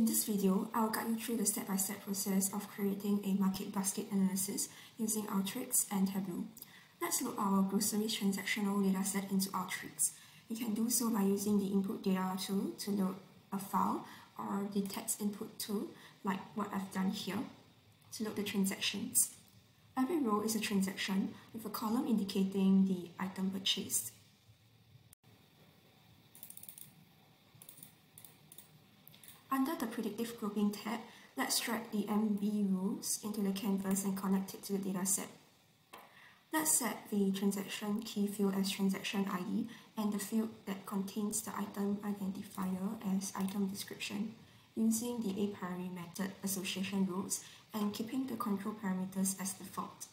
In this video, I'll guide you through the step-by-step -step process of creating a market basket analysis using Alteryx and Tableau. Let's load our grocery transactional dataset into Alteryx. You can do so by using the input data tool to load a file or the text input tool like what I've done here to load the transactions. Every row is a transaction with a column indicating the item purchased. Under the Predictive Grouping tab, let's drag the MB rules into the canvas and connect it to the dataset. Let's set the transaction key field as transaction ID and the field that contains the item identifier as item description using the a priori method association rules and keeping the control parameters as default.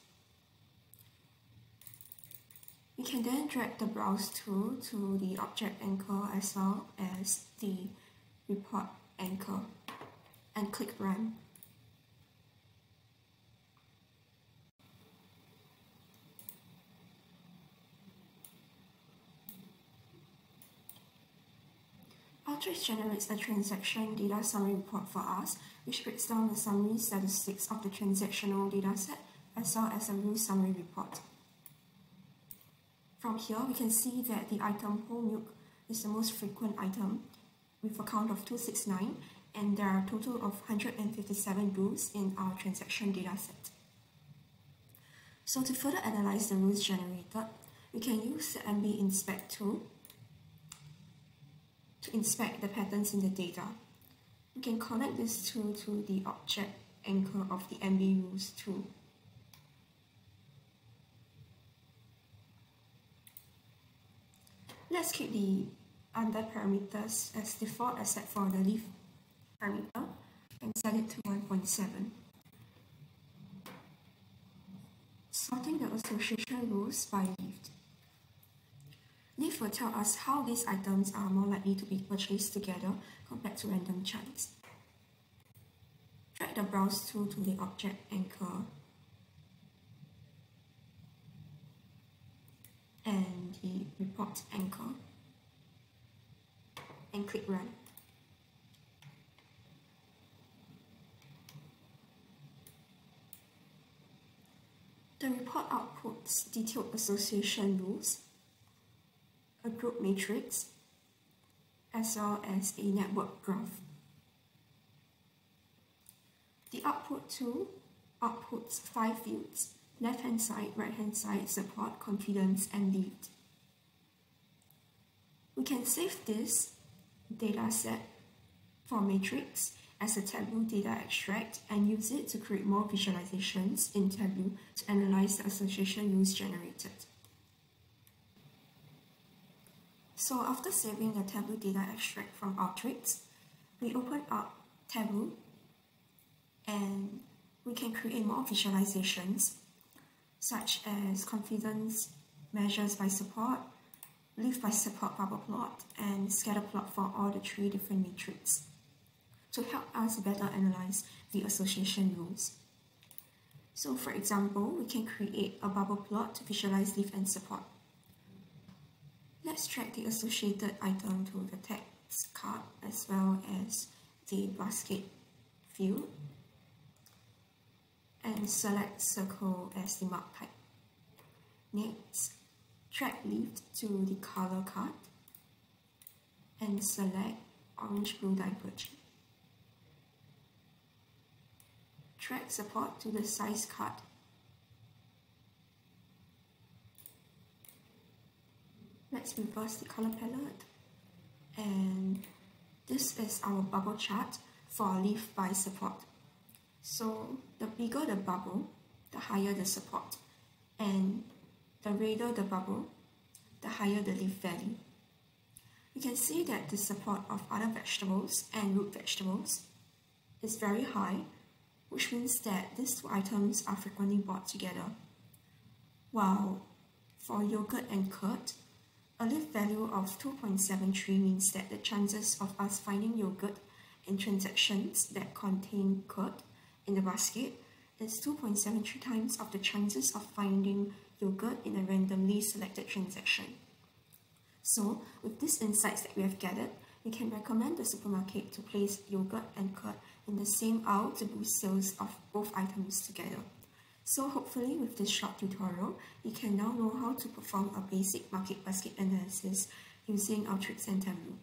We can then drag the browse tool to the object anchor as well as the report anchor and click run. Alteryx generates a transaction data summary report for us, which breaks down the summary statistics of the transactional dataset as well as a rule summary report. From here, we can see that the item whole milk is the most frequent item with a count of 269 and there are a total of 157 rules in our transaction dataset. So to further analyze the rules generated, we can use the MB inspect tool to inspect the patterns in the data. We can connect this tool to the object anchor of the MB rules tool. Let's keep the under parameters as default except for the lift parameter and set it to 1.7. Sorting the association rules by lift. Lift will tell us how these items are more likely to be purchased together compared to random chance. Drag the browse tool to the object anchor and the report anchor and click Run. The report outputs detailed association rules, a group matrix, as well as a network graph. The output tool outputs five fields, left-hand side, right-hand side, support, confidence, and lift. We can save this dataset for matrix as a Tableau data extract and use it to create more visualizations in Tableau to analyze the association rules generated. So after saving the Tableau data extract from Alteryx, we open up Tableau and we can create more visualizations such as confidence measures by support, lift by support bubble plot, and scatter plot for all the three different metrics to help us better analyze the association rules. So for example, we can create a bubble plot to visualize lift and support. Let's track the associated item to the text card as well as the basket field and select circle as the mark type. Next, track lift to the color card and select orange blue divergent. Track support to the size card. Let's reverse the color palette and this is our bubble chart for lift by support. So the bigger the bubble, the higher the support and the redder the bubble, the higher the lift value. You can see that the support of other vegetables and root vegetables is very high, which means that these two items are frequently bought together. While for yogurt and curd, a lift value of 2.73 means that the chances of us finding yogurt in transactions that contain curd in the basket is 2.73 times of the chances of finding yogurt in a randomly selected transaction. So, with these insights that we have gathered, we can recommend the supermarket to place yogurt and curd in the same aisle to boost sales of both items together. So hopefully with this short tutorial, you can now know how to perform a basic market basket analysis using Alteryx and Tableau.